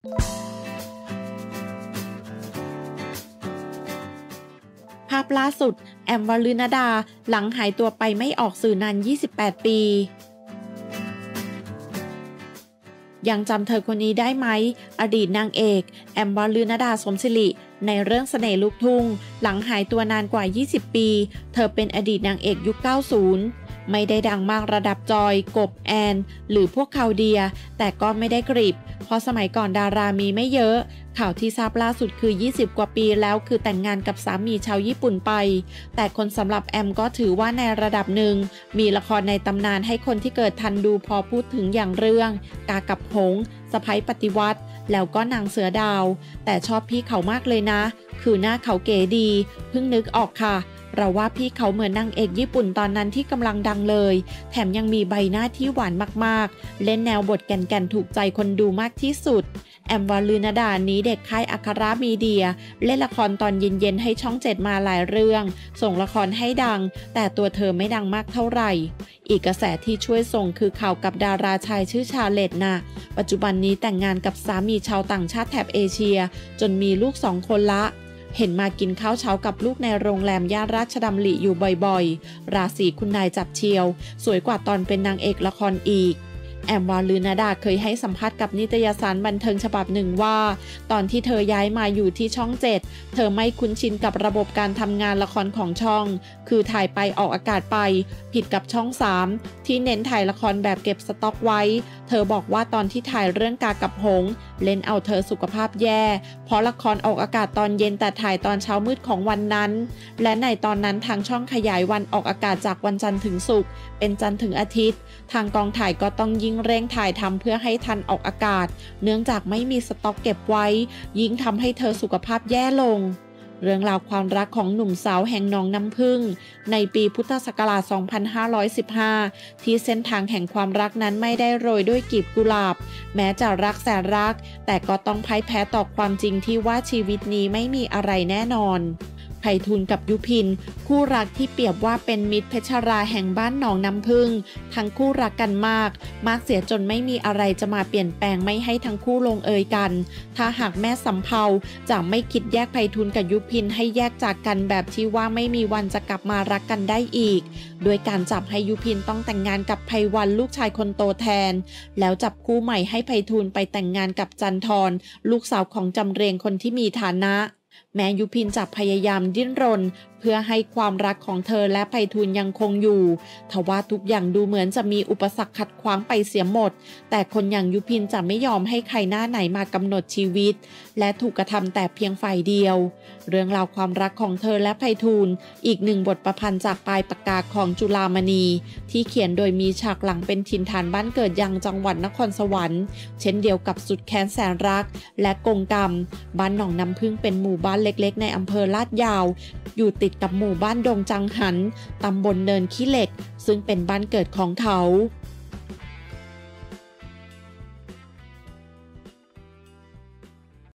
ภาพล่าสุด แอมวลืนดา หลังหายตัวไปไม่ออกสื่อนาน 28 ปี ยังจำเธอคนนี้ได้ไหม อดีตนางเอก แอมวลืนดาสมศิริ ในเรื่องเสน่ห์ลูกทุ่ง หลังหายตัวนานกว่า 20 ปี เธอเป็นอดีตนางเอกยุค 90 ไม่ได้ดังมากระดับจอย กบแอน หรือพวกคาวเดีย แต่ก็ไม่ได้กริบ เพราะสมัยก่อนดารามีไม่เยอะ ข่าวที่ทราบล่าสุดคือ 20 กว่าปีแล้วคือแต่งงานกับสามีชาวญี่ปุ่นไป แต่คนสำหรับแอมก็ถือว่าในระดับหนึ่ง มีละครในตำนานให้คนที่เกิดทันดูพอพูดถึงอย่างเรื่อง กากับหงสะพ้ยปฏิวัติ แล้วก็นางเสือดาว แต่ชอบพี่เขามากเลยนะ คือหน้าเขาเก๋ดี เพิ่งนึกออกค่ะ เราว่าพี่เขาเหมือนนางเอกญี่ปุ่นตอนนั้นที่กำลังดังเลย แถมยังมีใบหน้าที่หวานมากๆ เล่นแนวบทแก่นๆ ถูกใจคนดูมากที่สุด แอมวาลืนดานี้เด็กค่ายอัครามีเดีย เล่นละครตอนเย็นๆ ให้ช่องเจ็ดมาหลายเรื่อง ส่งละครให้ดัง แต่ตัวเธอไม่ดังมากเท่าไหร่ อีกกระแสที่ช่วยส่งคือข่าวกับดาราชายชื่อชาเลตนะปัจจุบันนี้แต่งงานกับสามีชาวต่างชาติแถบเอเชีย จนมีลูกสองคนละ เห็นมากินข้าวเช้ากับลูกในโรงแรมย่านราชดำริอยู่บ่อยๆ ราศีคุณนายจับเชียว สวยกว่าตอนเป็นนางเอกละครอีก แอมวาลืนาดาเคยให้สัมภาษณ์กับนิตยสารบันเทิงฉบับหนึ่งว่า ตอนที่เธอย้ายมาอยู่ที่ช่องเจ็ดเธอไม่คุ้นชินกับระบบการทำงานละครของช่อง คือถ่ายไปออกอากาศไป ผิดกับช่อง 3 ที่เน้นถ่ายละครแบบเก็บสต็อกไว้ เธอบอกว่าตอนที่ถ่ายเรื่องกากับหง เล่นเอาเธอสุขภาพแย่ เพราะละครออกอากาศตอนเย็นแต่ถ่ายตอนเช้ามืดของวันนั้น และในตอนนั้นทางช่องขยายวันออกอากาศจากวันจันทร์ถึงศุกร์เป็นจันทร์ถึงอาทิตย์ ทางกองถ่ายก็ต้องยิงเร่งถ่ายทำเพื่อให้ทันออกอากาศ เนื่องจากไม่มีสต็อกเก็บไว้ ยิ่งทำให้เธอสุขภาพแย่ลง เรื่องราวความรักของหนุ่มสาวแห่งหนองน้ำพึ่ง ในปีพุทธศักราช 2515 ที่เส้นทางแห่งความรักนั้นไม่ได้โรยด้วยกลีบกุหลาบ แม้จะรักแสนรัก แต่ก็ต้องพ่ายแพ้ต่อความจริงที่ว่าชีวิตนี้ไม่มีอะไรแน่นอน ไผ่ทุนกับยุพิน คู่รักที่เปรียบว่าเป็นมิตรเพชรราแห่งบ้านหนองน้ำพึ่ง ทั้งคู่รักกันมาก มากเสียจนไม่มีอะไรจะมาเปลี่ยนแปลงไม่ให้ทั้งคู่ลงเอยกัน ถ้าหากแม่สำเพาจะไม่คิดแยกไผ่ทุนกับยุพินให้แยกจากกันแบบที่ว่าไม่มีวันจะกลับมารักกันได้อีก โดยการจับให้ยุพินต้องแต่งงานกับไพวันลูกชายคนโตแทน แล้วจับคู่ใหม่ให้ไพฑูรย์ไปแต่งงานกับจันทร์ลูกสาวของจำเรียงคนที่มีฐานะแม้ยุพินจะพยายามดิ้นรน เพื่อให้ความรักของเธอและไพฑูรย์ยังคงอยู่ทว่าทุกอย่างดูเหมือนจะมีอุปสรรคขัดขวางไปเสียหมด แต่คนอย่างยุพินจะไม่ยอมให้ใครหน้าไหนมากำหนดชีวิต และถูกกระทำแต่เพียงฝ่ายเดียว เรื่องราวความรักของเธอและไพฑูรย์อีกหนึ่งบทประพันธ์จากปลายปากกาของจุลามณี ที่เขียนโดยมีฉากหลังเป็นถิ่นฐานบ้านเกิดยังจังหวัดนครสวรรค์ เช่นเดียวกับสุดแค้นแสนรัก และกงกรรมบ้านหนองน้ำพึ่งเป็นหมู่บ้านเล็กๆ ในอำเภอลาดยาว อยู่ติดกับหมู่บ้านดงจังหัน ตำบลเนินขี้เหล็ก ซึ่งเป็นบ้านเกิดของเขา